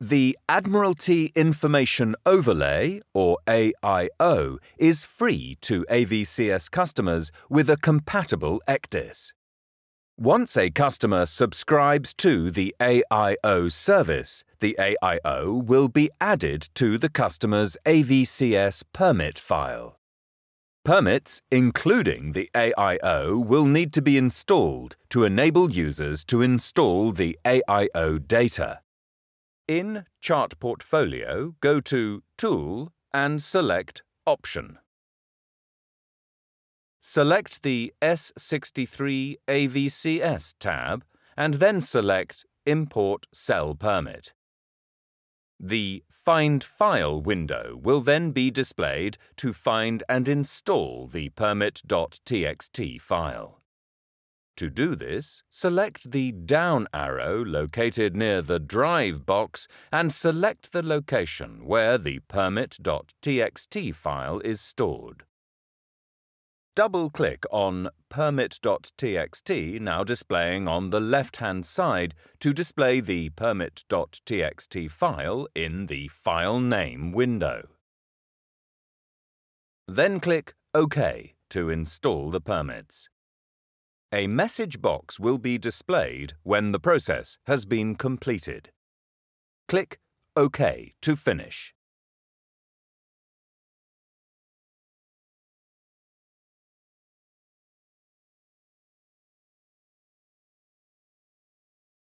The Admiralty Information Overlay, or AIO, is free to AVCS customers with a compatible ECDIS. Once a customer subscribes to the AIO service, the AIO will be added to the customer's AVCS permit file. Permits, including the AIO, will need to be installed to enable users to install the AIO data. In Chart Portfolio, go to Tool and select Option. Select the S63 AVCS tab and then select Import Cell Permit. The Find File window will then be displayed to find and install the permit.txt file. To do this, select the down arrow located near the Drive box and select the location where the permit.txt file is stored. Double-click on permit.txt now displaying on the left-hand side to display the permit.txt file in the File Name window. Then click OK to install the permits. A message box will be displayed when the process has been completed. Click OK to finish.